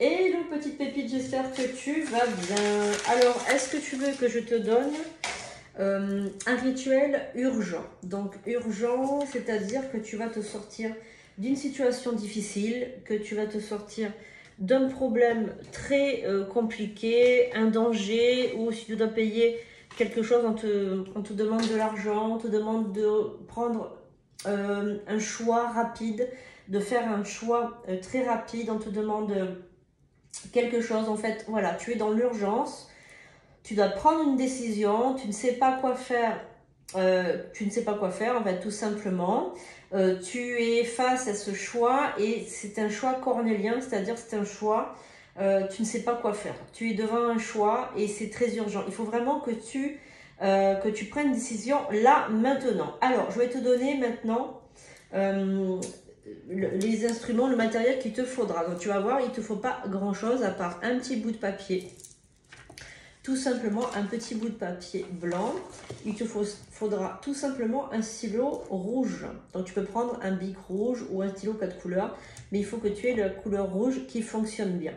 Hello petite pépite, j'espère que tu vas bien. Alors, est-ce que tu veux que je te donne euh, un rituel urgent? Donc urgent, c'est-à-dire que tu vas te sortir d'une situation difficile, que tu vas te sortir d'un problème très euh, compliqué, un danger, ou si tu dois payer quelque chose, on te, demande de l'argent, on te demande de prendre euh, un choix rapide, de faire un choix très rapide, on te demande quelque chose, en fait, voilà, tu es dans l'urgence, tu dois prendre une décision, tu ne sais pas quoi faire, euh, tu ne sais pas quoi faire, en fait, tout simplement. Euh, tu es face à ce choix et c'est un choix cornélien, c'est-à-dire c'est un choix, euh, tu ne sais pas quoi faire. Tu es devant un choix et c'est très urgent. Il faut vraiment que tu, que tu prennes une décision là, maintenant. Alors, je vais te donner maintenant les instruments, le matériel qu'il te faudra. Donc tu vas voir, il ne te faut pas grand chose à part un petit bout de papier. Tout simplement un petit bout de papier blanc. Il te faudra tout simplement un stylo rouge. Donc tu peux prendre un bic rouge ou un stylo quatre couleurs. Mais il faut que tu aies la couleur rouge qui fonctionne bien.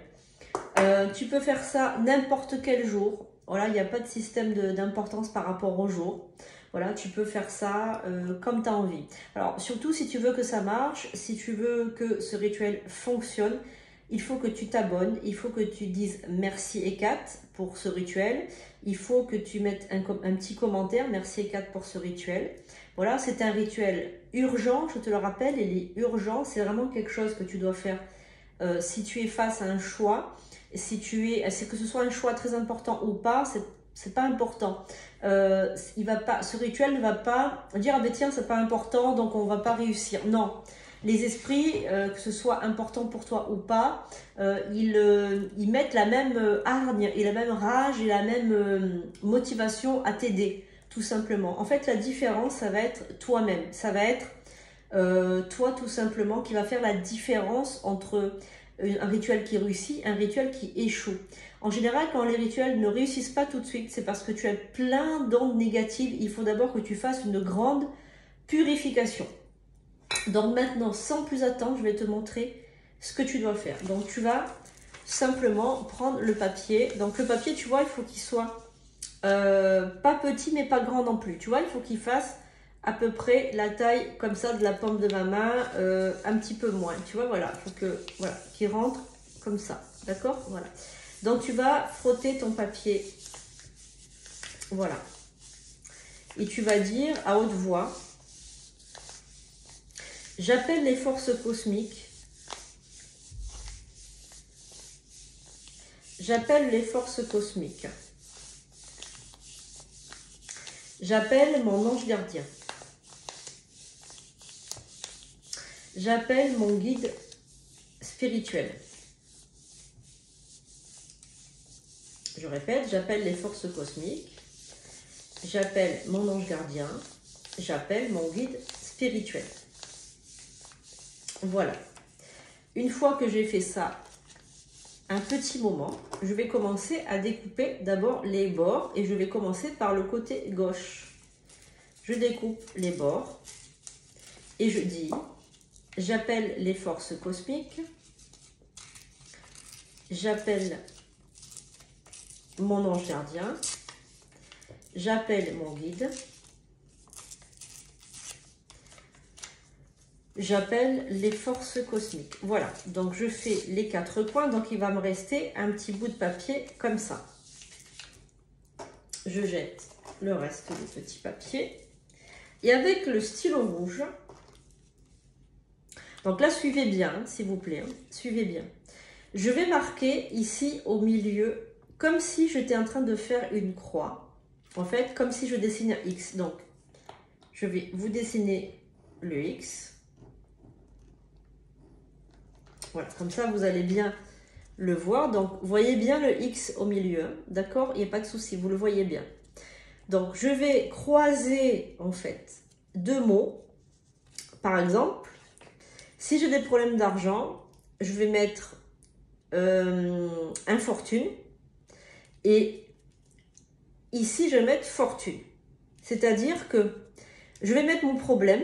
Euh, tu peux faire ça n'importe quel jour. Voilà, il n'y a pas de système d'importance par rapport au jour. Voilà, tu peux faire ça euh, comme tu as envie. Alors, surtout si tu veux que ça marche, si tu veux que ce rituel fonctionne, il faut que tu t'abonnes, il faut que tu dises merci Ekat pour ce rituel. Il faut que tu mettes un, petit commentaire, merci Ekat pour ce rituel. Voilà, c'est un rituel urgent, je te le rappelle, il est urgent, c'est vraiment quelque chose que tu dois faire euh, si tu es face à un choix. Si tu es, que ce soit un choix très important ou pas, c'est pas important. Euh, il va pas, ce rituel ne va pas dire ah ben tiens c'est pas important donc on va pas réussir. Non, les esprits, euh, que ce soit important pour toi ou pas, euh, ils, ils, mettent la même hargne et la même rage et la même motivation à t'aider, tout simplement. En fait, la différence, ça va être toi-même. Ça va être toi, tout simplement, qui va faire la différence entre un rituel qui réussit un rituel qui échoue. En général, quand les rituels ne réussissent pas tout de suite, c'est parce que tu as plein d'ondes négatives. Il faut d'abord que tu fasses une grande purification. Donc maintenant, sans plus attendre, je vais te montrer ce que tu dois faire. Donc tu vas simplement prendre le papier. Donc le papier, tu vois, il faut qu'il soit euh, pas petit mais pas grand non plus. Tu vois, il faut qu'il fasse à peu près la taille comme ça de la paume de ma main, euh, un petit peu moins. Tu vois, voilà, il faut que voilà, qu'il rentre comme ça. D'accord? Voilà. Donc tu vas frotter ton papier. Voilà. Et tu vas dire à haute voix, j'appelle les forces cosmiques. J'appelle les forces cosmiques. J'appelle mon ange gardien. J'appelle mon guide spirituel. Je répète, j'appelle les forces cosmiques, j'appelle mon ange gardien, j'appelle mon guide spirituel. Voilà. Une fois que j'ai fait ça un petit moment, je vais commencer à découper d'abord les bords et je vais commencer par le côté gauche. Je découpe les bords et je dis, j'appelle les forces cosmiques, j'appelle mon ange gardien, j'appelle mon guide, j'appelle les forces cosmiques. Voilà, donc je fais les quatre coins, donc il va me rester un petit bout de papier comme ça. Je jette le reste du petit papier. Et avec le stylo rouge, donc là, suivez bien, s'il vous plaît, hein, suivez bien. Je vais marquer ici au milieu comme si j'étais en train de faire une croix. En fait, comme si je dessine un X. Donc, je vais vous dessiner le X. Voilà, comme ça, vous allez bien le voir. Donc, voyez bien le X au milieu. D'accord? Il n'y a pas de souci, vous le voyez bien. Donc, je vais croiser, en fait, deux mots. Par exemple, si j'ai des problèmes d'argent, je vais mettre euh, infortune et ici, je vais mettre fortune. C'est-à-dire que je vais mettre mon problème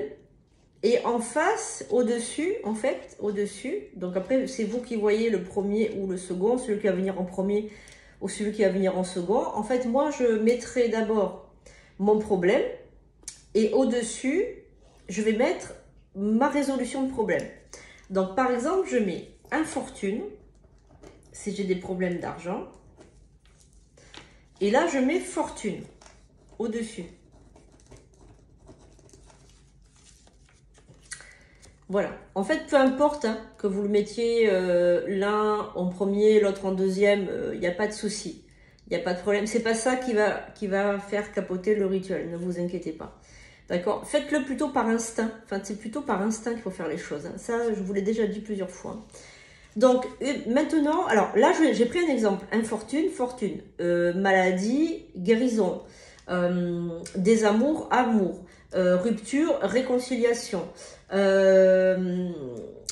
Et en face, au-dessus, en fait, au-dessus, donc après, c'est vous qui voyez le premier ou le second, celui qui va venir en premier ou celui qui va venir en second. En fait, moi, je mettrai d'abord mon problème et au-dessus, je vais mettre ma résolution de problème. Donc, par exemple, je mets infortune, si j'ai des problèmes d'argent. Et là, je mets fortune au-dessus. Voilà. En fait, peu importe hein, que vous le mettiez euh, l'un en premier, l'autre en deuxième, il euh, n'y a pas de souci. Il n'y a pas de problème. C'est pas ça qui va, qui va faire capoter le rituel. Ne vous inquiétez pas. D'accord? Faites-le plutôt par instinct. Enfin, c'est plutôt par instinct qu'il faut faire les choses. Hein. Ça, je vous l'ai déjà dit plusieurs fois. Donc, euh, maintenant, alors là, j'ai pris un exemple. Infortune, fortune. maladie, guérison. désamour, amour. rupture, réconciliation. Euh,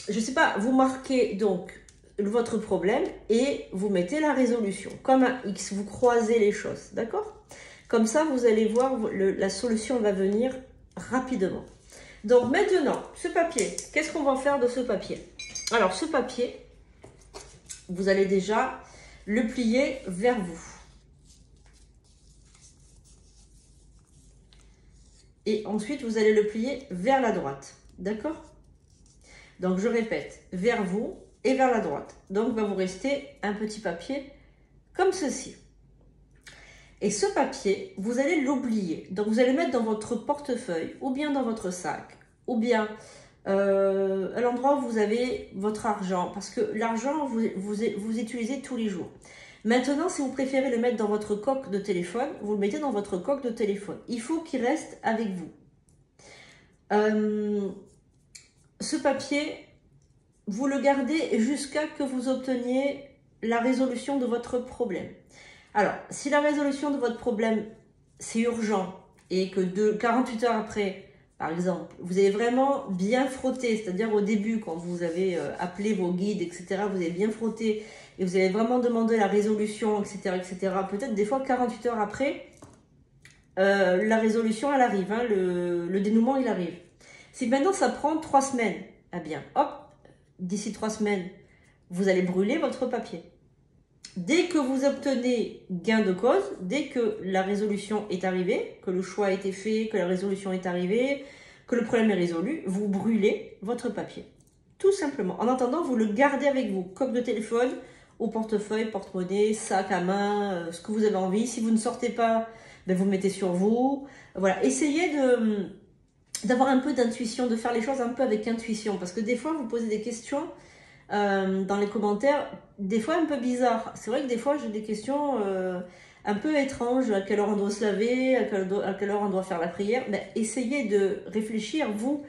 je sais pas, vous marquez donc votre problème et vous mettez la résolution. Comme un X, vous croisez les choses, d'accord? Comme ça, vous allez voir, la solution va venir rapidement. Donc maintenant, ce papier, qu'est-ce qu'on va faire de ce papier? Alors ce papier, vous allez déjà le plier vers vous. Et ensuite, vous allez le plier vers la droite. D'accord? Donc, je répète, vers vous et vers la droite. Donc, va vous rester un petit papier comme ceci. Et ce papier, vous allez l'oublier. Donc, vous allez le mettre dans votre portefeuille ou bien dans votre sac ou bien euh, à l'endroit où vous avez votre argent. Parce que l'argent, vous, vous, vous utilisez tous les jours. Maintenant, si vous préférez le mettre dans votre coque de téléphone, vous le mettez dans votre coque de téléphone. Il faut qu'il reste avec vous. Euh, ce papier, vous le gardez jusqu'à que vous obteniez la résolution de votre problème. Alors, si la résolution de votre problème, c'est urgent et que de 48 heures après, par exemple, vous avez vraiment bien frotté, c'est-à-dire au début, quand vous avez euh, appelé vos guides, etc., vous avez bien frotté et vous avez vraiment demandé la résolution, etc., etc., peut-être des fois 48 heures après, euh, la résolution, elle arrive, hein, le, le dénouement, il arrive. Si maintenant ça prend trois semaines, eh bien, hop, d'ici trois semaines, vous allez brûler votre papier. Dès que vous obtenez gain de cause, dès que la résolution est arrivée, que le choix a été fait, que la résolution est arrivée, que le problème est résolu, vous brûlez votre papier. Tout simplement. En attendant, vous le gardez avec vous, comme de téléphone, au portefeuille, porte-monnaie, sac à main, euh, ce que vous avez envie. Si vous ne sortez pas, ben vous le mettez sur vous. Voilà. Essayez de d'avoir un peu d'intuition, de faire les choses un peu avec intuition. Parce que des fois, vous posez des questions euh, dans les commentaires, des fois un peu bizarres. C'est vrai que des fois, j'ai des questions euh, un peu étranges. À quelle heure on doit se laver? À quelle, heure on doit faire la prière? Mais essayez de réfléchir, vous,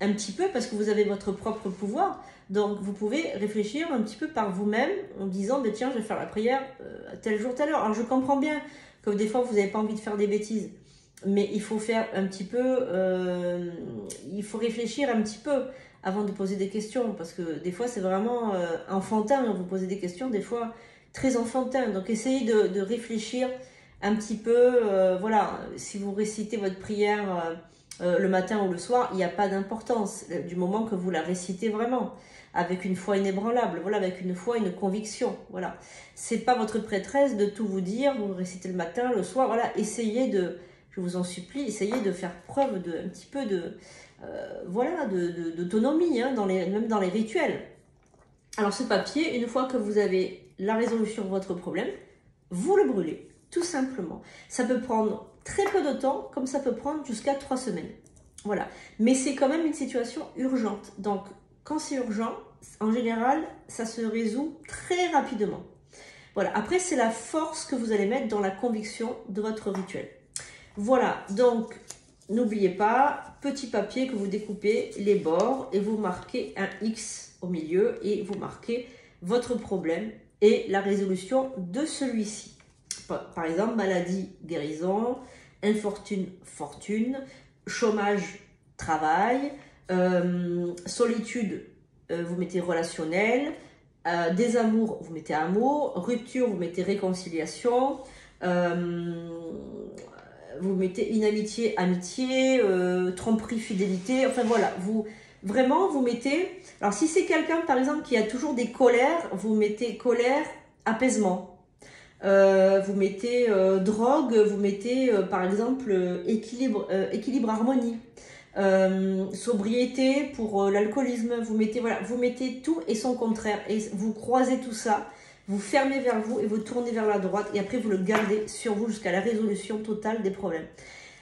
un petit peu, parce que vous avez votre propre pouvoir. Donc, vous pouvez réfléchir un petit peu par vous-même en disant, ben, tiens, je vais faire la prière euh, tel jour, telle heure. Alors, je comprends bien que des fois, vous n'avez pas envie de faire des bêtises mais il faut faire un petit peu, euh, il faut réfléchir un petit peu avant de poser des questions, parce que des fois c'est vraiment euh, enfantin, vous posez des questions, des fois très enfantin, donc essayez de, réfléchir un petit peu, euh, voilà, si vous récitez votre prière le matin ou le soir, il n'y a pas d'importance, du moment que vous la récitez vraiment, avec une foi inébranlable, voilà, avec une foi, une conviction, voilà. C'est pas votre prêtresse de tout vous dire, vous récitez le matin, le soir, voilà, essayez de je vous en supplie, essayez de faire preuve de petit peu de euh, voilà d'autonomie, hein, même dans les rituels. Alors ce papier, une fois que vous avez la résolution de votre problème, vous le brûlez, tout simplement. Ça peut prendre très peu de temps, comme ça peut prendre jusqu'à trois semaines. Voilà. Mais c'est quand même une situation urgente. Donc, quand c'est urgent, en général, ça se résout très rapidement. Voilà. Après, c'est la force que vous allez mettre dans la conviction de votre rituel. Voilà, donc n'oubliez pas, petit papier que vous découpez les bords et vous marquez un X au milieu et vous marquez votre problème et la résolution de celui-ci. Par exemple, maladie, guérison, infortune, fortune, chômage, travail, euh, solitude, euh, vous mettez relationnel, euh, désamour, vous mettez amour, rupture, vous mettez réconciliation, vous mettez inamitié, amitié, euh, tromperie, fidélité. Enfin voilà, vous vraiment vous mettez. Alors si c'est quelqu'un par exemple qui a toujours des colères, vous mettez colère, apaisement. Euh, vous mettez euh, drogue, vous mettez par exemple équilibre, équilibre, harmonie. sobriété pour l'alcoolisme, vous mettez voilà, vous mettez tout et son contraire et vous croisez tout ça vous fermez vers vous et vous tournez vers la droite et après vous le gardez sur vous jusqu'à la résolution totale des problèmes.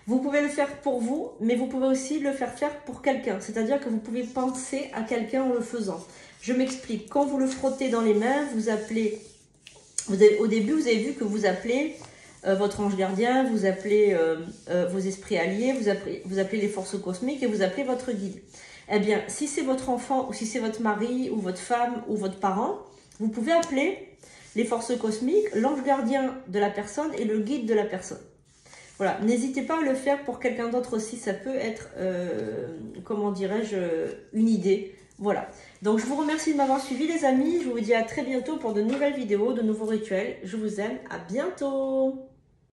Vous pouvez le faire pour vous, mais vous pouvez aussi le faire faire pour quelqu'un. C'est-à-dire que vous pouvez penser à quelqu'un en le faisant. Je m'explique. Quand vous le frottez dans les mains, vous appelez... Au début, vous avez vu que vous appelez euh, votre ange gardien, vous appelez euh, euh, vos esprits alliés, vous appelez les forces cosmiques et vous appelez votre guide. Eh bien, si c'est votre enfant ou si c'est votre mari ou votre femme ou votre parent, vous pouvez appeler les forces cosmiques, l'ange gardien de la personne et le guide de la personne. Voilà, n'hésitez pas à le faire pour quelqu'un d'autre aussi, ça peut être, euh, comment dirais-je, une idée. Voilà, donc je vous remercie de m'avoir suivi les amis, je vous dis à très bientôt pour de nouvelles vidéos, de nouveaux rituels. Je vous aime, à bientôt